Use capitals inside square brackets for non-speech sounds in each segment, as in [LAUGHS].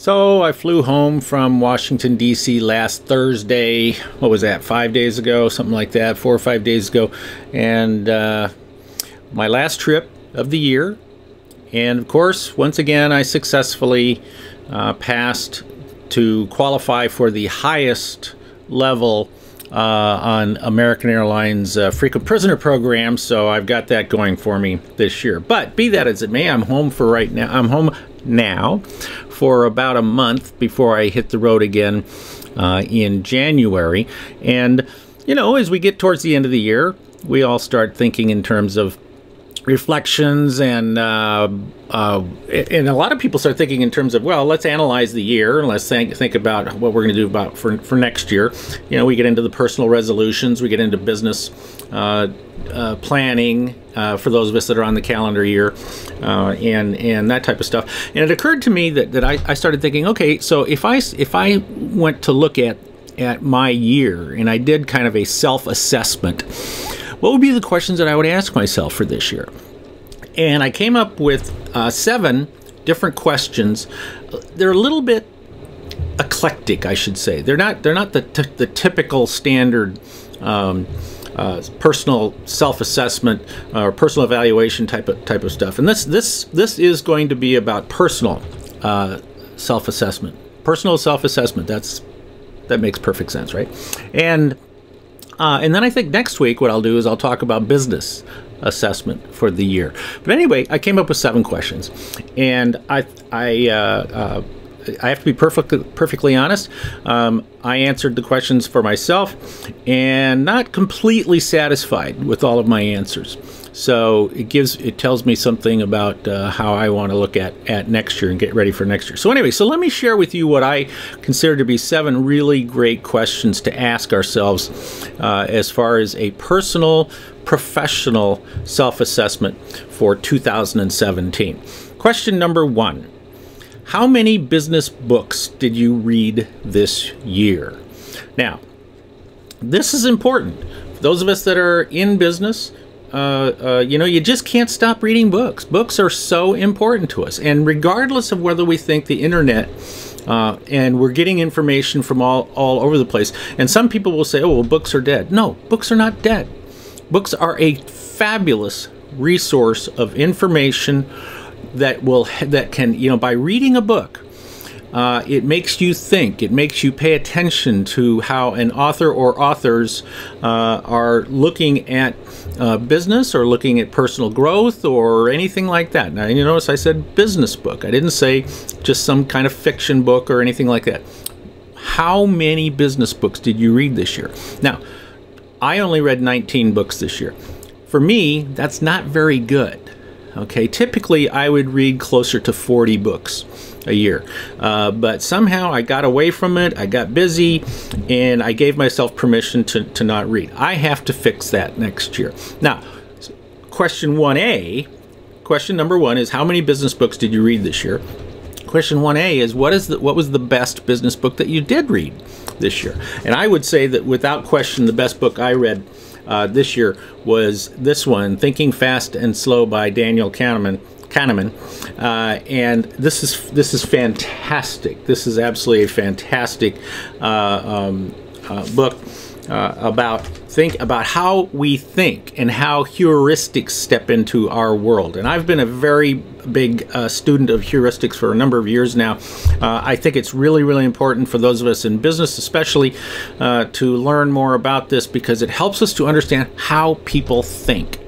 So I flew home from Washington, D.C. last Thursday. What was that, five days ago? Something like that, four or five days ago. And uh, my last trip of the year. And of course, once again, I successfully uh, passed to qualify for the highest level uh, on American Airlines uh, frequent prisoner program, so I've got that going for me this year. But be that as it may, I'm home for right now. I'm home now for about a month before I hit the road again uh, in January. And you know, as we get towards the end of the year, we all start thinking in terms of reflections and uh, uh, and a lot of people start thinking in terms of well let's analyze the year and let's think, think about what we're going to do about for, for next year. You know we get into the personal resolutions we get into business uh, uh planning uh, for those of us that are on the calendar year uh, and and that type of stuff. And it occurred to me that, that I, I started thinking okay so if I if I went to look at at my year and I did kind of a self-assessment what would be the questions that I would ask myself for this year? And I came up with uh, seven different questions. They're a little bit eclectic, I should say. They're not they're not the the typical standard. Um, uh, personal self-assessment uh, or personal evaluation type of type of stuff, and this this this is going to be about personal uh, self-assessment. Personal self-assessment. That's that makes perfect sense, right? And uh, and then I think next week what I'll do is I'll talk about business assessment for the year. But anyway, I came up with seven questions, and I I. Uh, uh, I have to be perfectly perfectly honest. Um, I answered the questions for myself, and not completely satisfied with all of my answers. So it gives it tells me something about uh, how I want to look at at next year and get ready for next year. So anyway, so let me share with you what I consider to be seven really great questions to ask ourselves uh, as far as a personal, professional self-assessment for 2017. Question number one. How many business books did you read this year? Now, this is important. For those of us that are in business, uh, uh, you know, you just can't stop reading books. Books are so important to us. And regardless of whether we think the internet uh, and we're getting information from all, all over the place, and some people will say, oh, well, books are dead. No, books are not dead. Books are a fabulous resource of information that will that can you know by reading a book uh, it makes you think. It makes you pay attention to how an author or authors uh, are looking at uh, business or looking at personal growth or anything like that. Now, you notice I said business book. I didn't say just some kind of fiction book or anything like that. How many business books did you read this year? Now, I only read 19 books this year. For me, that's not very good. Okay, typically I would read closer to 40 books a year. Uh, but somehow I got away from it, I got busy, and I gave myself permission to, to not read. I have to fix that next year. Now, question 1A, question number one is how many business books did you read this year? Question 1A is what is the, what was the best business book that you did read this year? And I would say that without question the best book I read uh, this year was this one, Thinking Fast and Slow by Daniel Kahneman. Kahneman, uh, and this is this is fantastic. This is absolutely a fantastic uh, um, uh, book uh, about think about how we think and how heuristics step into our world. And I've been a very big uh, student of heuristics for a number of years now. Uh, I think it's really, really important for those of us in business, especially, uh, to learn more about this because it helps us to understand how people think.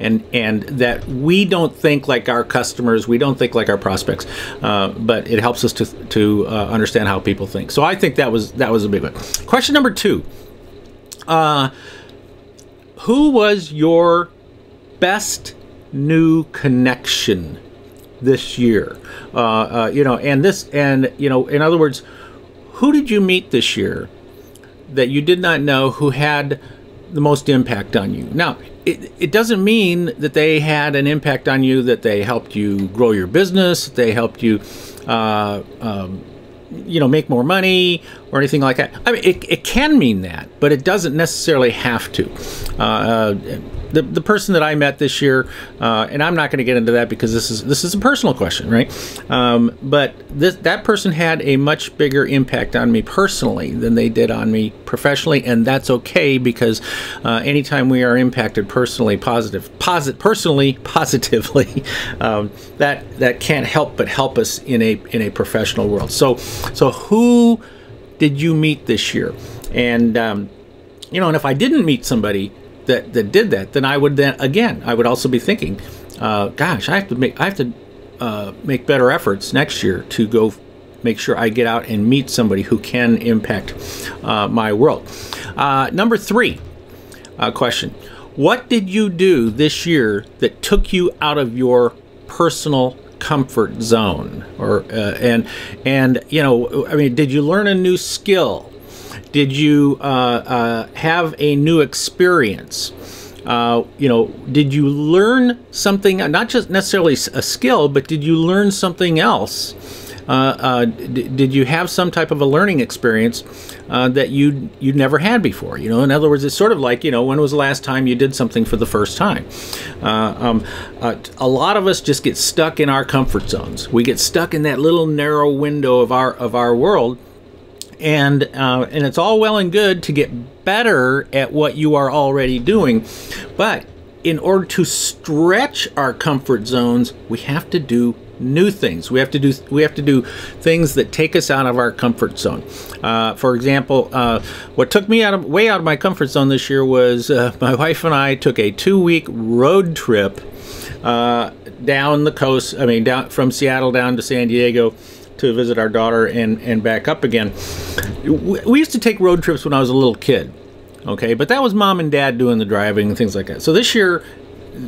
And, and that we don't think like our customers, we don't think like our prospects, uh, but it helps us to, to uh, understand how people think. So I think that was that was a big one. Question number two: uh, who was your best new connection this year? Uh, uh, you know, and this, and you know, in other words, who did you meet this year that you did not know who had the most impact on you? Now, it, it doesn't mean that they had an impact on you, that they helped you grow your business, they helped you uh, um, you know make more money or anything like that. I mean, it, it can mean that, but it doesn't necessarily have to. Uh, uh the, the person that I met this year, uh, and I'm not going to get into that because this is this is a personal question, right? Um, but this, that person had a much bigger impact on me personally than they did on me professionally, and that's okay because uh, anytime we are impacted personally, positive, posit, personally, [LAUGHS] positively, um, that that can't help but help us in a in a professional world. So so who did you meet this year? And um, you know, and if I didn't meet somebody that that did that, then I would then again I would also be thinking, uh, gosh, I have to make I have to uh, make better efforts next year to go make sure I get out and meet somebody who can impact uh, my world. Uh, number three uh, question: What did you do this year that took you out of your personal comfort zone? Or uh, and and you know, I mean, did you learn a new skill? Did you uh, uh, have a new experience? Uh, you know, did you learn something, not just necessarily a skill, but did you learn something else? Uh, uh, did you have some type of a learning experience uh, that you you never had before? You know, in other words, it's sort of like you know, when was the last time you did something for the first time? Um, a lot of us just get stuck in our comfort zones. We get stuck in that little narrow window of our of our world and uh, and it's all well and good to get better at what you are already doing, but in order to stretch our comfort zones, we have to do new things. We have to do we have to do things that take us out of our comfort zone. Uh, for example, uh, what took me out of way out of my comfort zone this year was uh, [LAUGHS] my wife and I took a two week road trip uh, down the coast. I mean, down from Seattle down to San Diego to visit our daughter and, and back up again. We used to take road trips when I was a little kid, okay, but that was mom and dad doing the driving and things like that. So this year,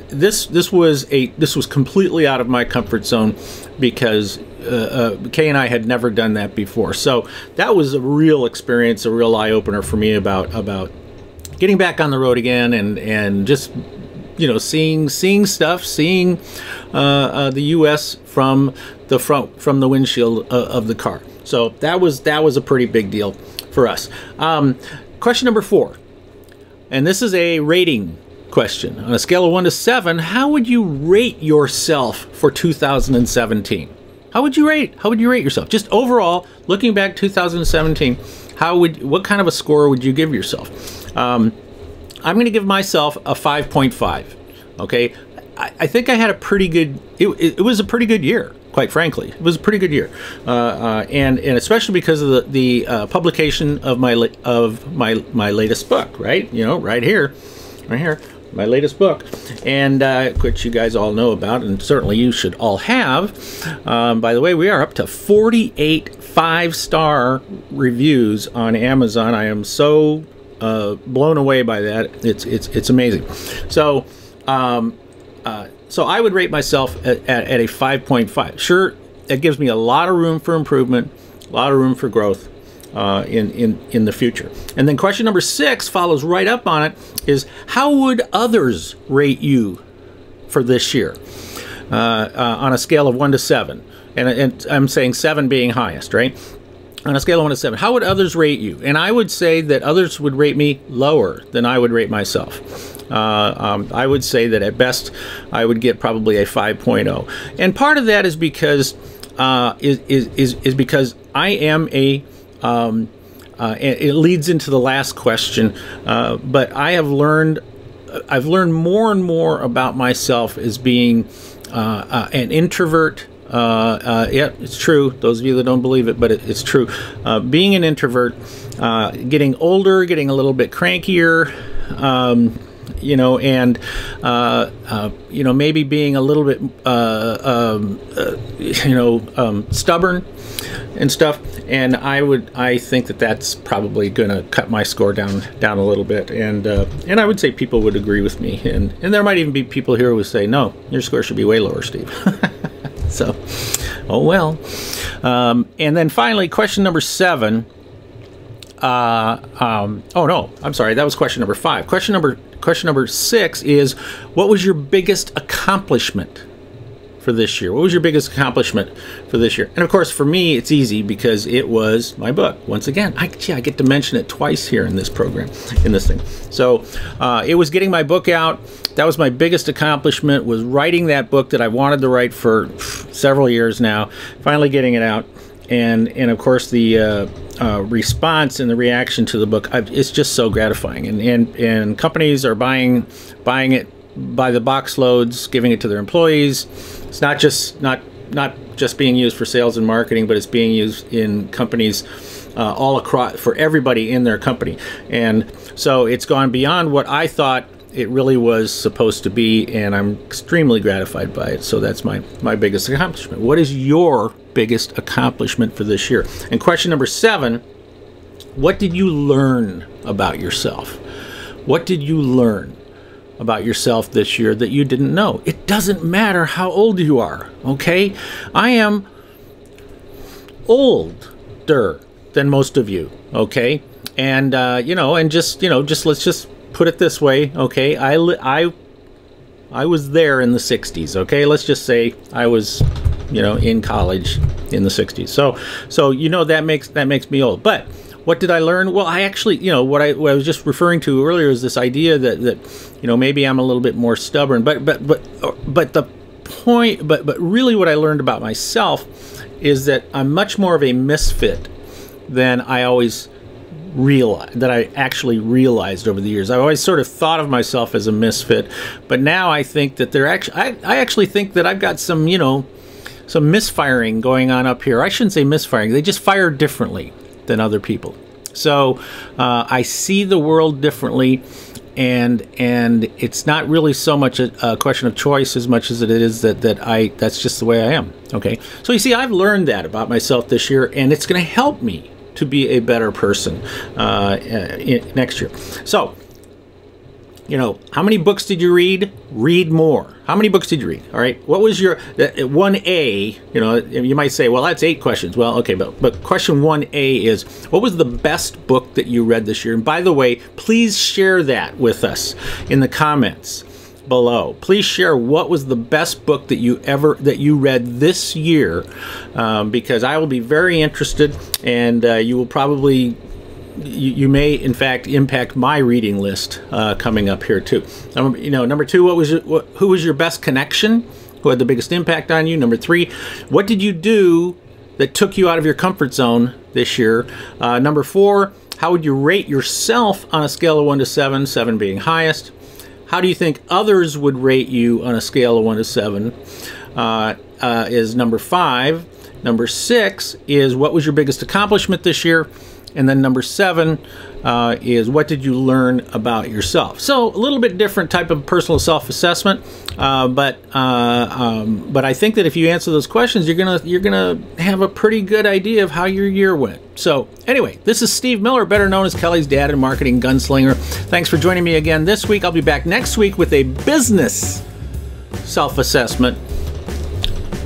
this this was a this was completely out of my comfort zone because uh, uh, Kay and I had never done that before. So that was a real experience, a real eye opener for me about about getting back on the road again and and just you know seeing seeing stuff, seeing uh, uh the U.S. from the front from the windshield uh, of the car. So that was that was a pretty big deal for us. Um, question number four, and this is a rating question on a scale of one to seven. How would you rate yourself for 2017? How would you rate? How would you rate yourself? Just overall, looking back 2017, how would what kind of a score would you give yourself? Um, I'm going to give myself a 5.5. Okay, I, I, think I had a pretty good. It, it, it was a pretty good year quite frankly. It was a pretty good year, uh, uh, and and especially because of the the uh, publication of my of my my latest book, right? You know, right here, right here, my latest book, and uh, which you guys all know about, and certainly you should all have. Um, by the way, we are up to 48 five star reviews on Amazon. I am so uh, blown away by that. It's it's it's amazing. So. Um, uh, so I would rate myself at, at, at a 5.5. Sure, that gives me a lot of room for improvement, a lot of room for growth. Uh, in, in, in the future. And then question number six follows right up on it is how would others rate you for this year uh, uh, on a scale of one to seven? And, and I'm saying seven being highest, right? On a scale of one to seven, how would others rate you? And I would say that others would rate me lower than I would rate myself. Uh, um, I would say that at best I would get probably a 5.0, and part of that is because uh, is, is is because I am a um, uh, it leads into the last question, uh, but I have learned I've learned more and more about myself as being uh, uh, an introvert. Uh, uh, yeah, it's true. Those of you that don't believe it, but it, it's true. Uh, being an introvert, getting older, getting a little bit crankier, um, you know, and uh, uh, you know maybe being a little bit uh, um, uh, [LAUGHS] you know um, stubborn and stuff. And I would I think that that's probably going to cut my score down down a little bit. And uh, and I would say people would agree with me. And and there might even be people here who say no, your score should be way lower, Steve. [LAUGHS] so, oh well. Um, and then finally, question number seven. Uh, um, oh no, I'm sorry. That was question number five. Question number question number six is, what was your biggest accomplishment for this year? What was your biggest accomplishment for this year? And of course, for me, it's easy because it was my book. Once again, I, gee, I get to mention it twice here in this program, in this thing. So uh, it was getting my book out. That was my biggest accomplishment. Was writing that book that I wanted to write for several years now. Finally getting it out, and and of course the uh, uh, response and the reaction to the book, I've, it's just so gratifying. And and and companies are buying buying it by the box loads, giving it to their employees. It's not just not not just being used for sales and marketing, but it's being used in companies uh, all across for everybody in their company. And so it's gone beyond what I thought it really was supposed to be, and I'm extremely gratified by it. So that's my my biggest accomplishment. What is your biggest accomplishment for this year? And question number seven: What did you learn about yourself? What did you learn? About yourself this year that you didn't know. It doesn't matter how old you are, okay? I am older than most of you, okay? And uh, you know, and just you know, just let's just put it this way, okay? I I I was there in the '60s, okay? Let's just say I was, you know, in college in the '60s. So so you know that makes that makes me old, but what did I learn? Well, I actually, you know, what I, what I was just referring to earlier is this idea that, that, you know, maybe I'm a little bit more stubborn, but, but, but, but the point, but, but really what I learned about myself is that I'm much more of a misfit than I always realized, that I actually realized over the years. I always sort of thought of myself as a misfit, but now I think that they're actually, I, I actually think that I've got some, you know, some misfiring going on up here. I shouldn't say misfiring, they just fire differently than other people. So uh, I see the world differently, and and it's not really so much a, a, question of choice as much as it is that that I that's just the way I am. Okay, so you see, I've learned that about myself this year, and it's going to help me to be a better person uh, next year. So you know, how many books did you read? Read more. How many books did you read? All right. What was your uh, one A? You know, you might say, well, that's eight questions. Well, okay, but but question one A is, what was the best book that you read this year? And by the way, please share that with us in the comments below. Please share what was the best book that you ever that you read this year, um, because I will be very interested, and uh, you will probably you, you, may in fact impact my reading list uh, coming up here too. Um, you know, number two, what was your, what, who was your best connection? Who had the biggest impact on you? Number three, what did you do that took you out of your comfort zone this year? Uh, number four, how would you rate yourself on a scale of one to seven, seven being highest? How do you think others would rate you on a scale of one to seven? Uh, uh is number five. Number six is what was your biggest accomplishment this year? And then number seven uh, is what did you learn about yourself? So a little bit different type of personal self-assessment, uh, but uh, um, but I think that if you answer those questions, you're gonna you're gonna have a pretty good idea of how your year went. So anyway, this is Steve Miller, better known as Kelly's dad and marketing gunslinger. Thanks for joining me again this week. I'll be back next week with a business self-assessment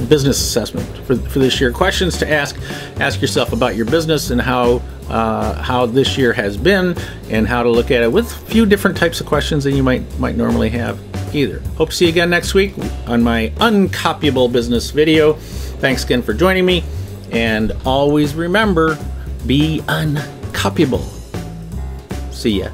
business assessment for, for this year. Questions to ask ask yourself about your business and how uh, how this year has been and how to look at it with a few different types of questions than you might might normally have either. Hope to see you again next week on my uncopyable business video. Thanks again for joining me and always remember be uncopyable. See ya.